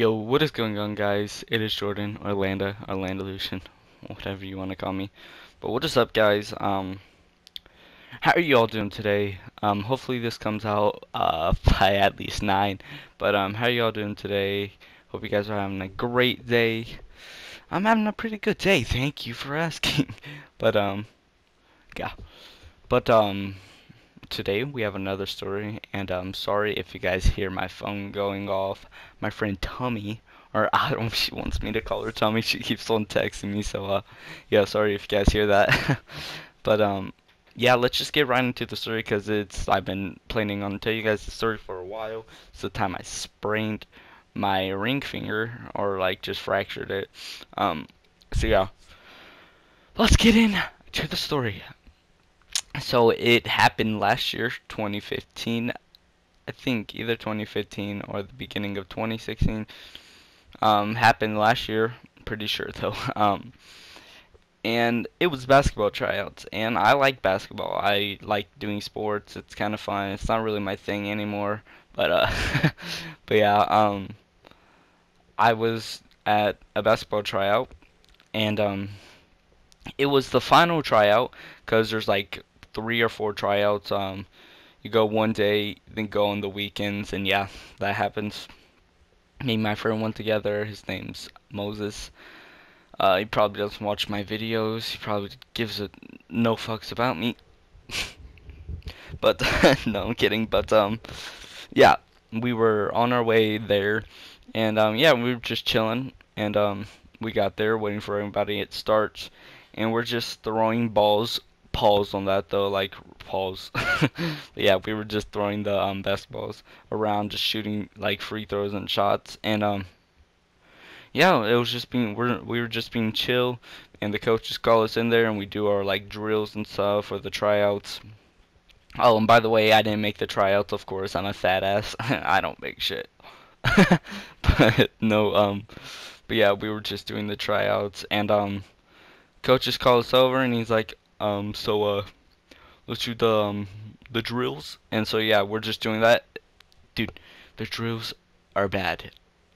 Yo, what is going on guys? It is Jordan, Orlando, or Landalution, whatever you want to call me. But what is up guys? Um, how are you all doing today? Um, hopefully this comes out uh, by at least 9. But um, how are you all doing today? Hope you guys are having a great day. I'm having a pretty good day, thank you for asking. but um, yeah. But um, today we have another story and I'm sorry if you guys hear my phone going off. My friend Tommy or I don't she wants me to call her Tommy. She keeps on texting me so uh yeah sorry if you guys hear that. But um yeah let's just get right into the story because it's I've been planning on telling you guys the story for a while. It's the time I sprained my ring finger or like just fractured it. Um so yeah. Let's get in to the story so it happened last year 2015 I think either 2015 or the beginning of 2016 um, happened last year pretty sure though. Um, and it was basketball tryouts and I like basketball. I like doing sports. It's kind of fun. It's not really my thing anymore but uh but yeah um I was at a basketball tryout and um it was the final tryout because there's like three or four tryouts. Um, you go one day, then go on the weekends, and yeah, that happens. Me and my friend went together. His name's Moses. Uh, he probably doesn't watch my videos. He probably gives a no fucks about me. but no, I'm kidding. But um, yeah, we were on our way there, and um, yeah, we were just chilling, and um, we got there waiting for everybody. It starts, and we're just throwing balls pause on that though, like pause. yeah, we were just throwing the um, basketballs around, just shooting like free throws and shots, and um, yeah, it was just being we're we were just being chill, and the coach just call us in there, and we do our like drills and stuff or the tryouts. Oh, and by the way, I didn't make the tryouts, of course. I'm a fat ass. I don't make shit. but no, um, but yeah, we were just doing the tryouts, and um, coach just called us over, and he's like, um, so uh, let's do the um, the drills. And so yeah, we're just doing that. Dude, the drills are bad.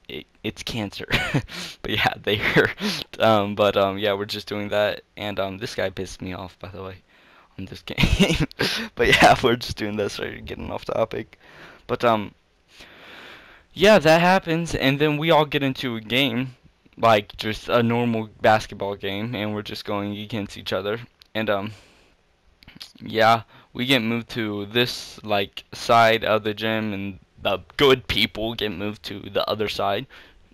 It, it's cancer. but yeah, they hurt. Um, but um, yeah, we're just doing that. And um, this guy pissed me off, by the way, on this game. but yeah, we're just doing this. Sorry, getting off topic. But um, yeah, that happens, and then we all get into a game, like just a normal basketball game, and we're just going against each other and um yeah we get moved to this like side of the gym and the good people get moved to the other side.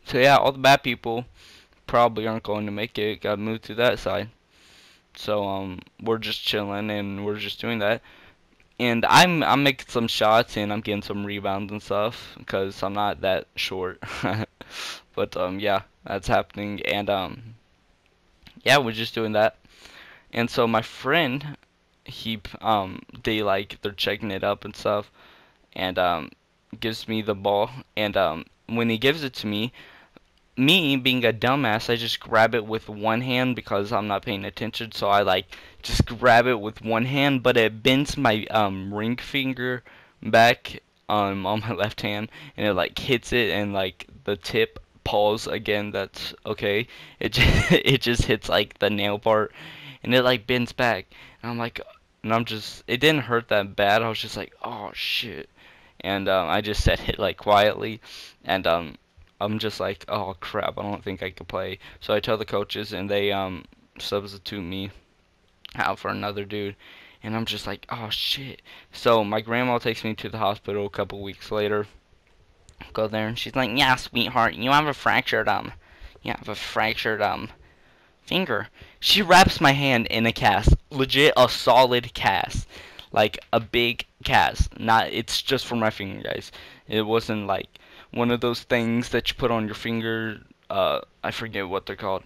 So yeah all the bad people probably aren't going to make it got moved to that side. So um we're just chilling and we're just doing that. And I'm I'm making some shots and I'm getting some rebounds and stuff because I'm not that short. But um yeah that's happening. And um yeah we're just doing that and so my friend, he um they like they're checking it up and stuff, and um gives me the ball, and um when he gives it to me, me being a dumbass, I just grab it with one hand because I'm not paying attention. So I like just grab it with one hand, but it bends my um ring finger back um on my left hand, and it like hits it, and like the tip pulls again. That's okay. It just it just hits like the nail part, and it like bends back. And I'm like and I'm just it didn't hurt that bad. I was just like oh shit. And um, I just said it like quietly. And um I'm just like oh crap. I don't think I could play. So I tell the coaches and they um substitute me out for another dude. And I'm just like oh shit. So my grandma takes me to the hospital a couple weeks later. Go there and she's like yeah sweetheart. You have a fractured um you have a fractured um finger. She wraps my hand in a cast. Legit a solid cast. Like a big cast. Not it's just for my finger, guys. It wasn't like one of those things that you put on your finger. Uh, I forget what they're called.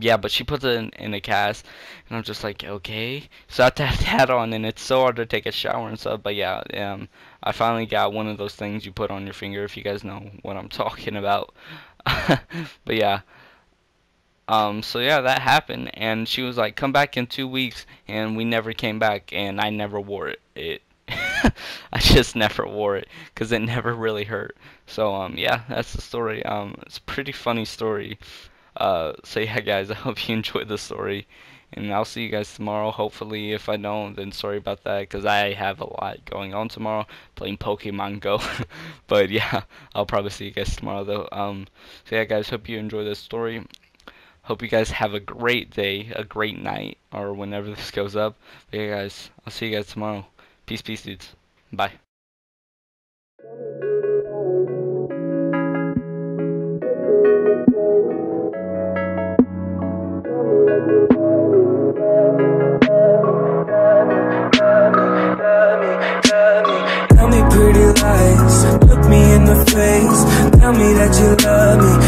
Yeah, but she puts it in, in a cast, and I'm just like, okay. So I have to have that on, and it's so hard to take a shower and stuff. But yeah, um, I finally got one of those things you put on your finger, if you guys know what I'm talking about. but yeah, um, so yeah, that happened, and she was like, "Come back in two weeks," and we never came back, and I never wore it. It I just never wore it because it never really hurt. So um yeah, that's the story. Um, it's a pretty funny story. Uh, so yeah, guys, I hope you enjoyed the story, and I'll see you guys tomorrow. Hopefully, if I don't, then sorry about that because I have a lot going on tomorrow, playing Pokemon Go. but yeah, I'll probably see you guys tomorrow though. Um, so yeah, guys, hope you enjoy this story. Hope you guys have a great day, a great night, or whenever this goes up. But yeah, guys, I'll see you guys tomorrow. Peace, peace, dudes. Bye. Tell me pretty lies, look me in the face Tell me that you love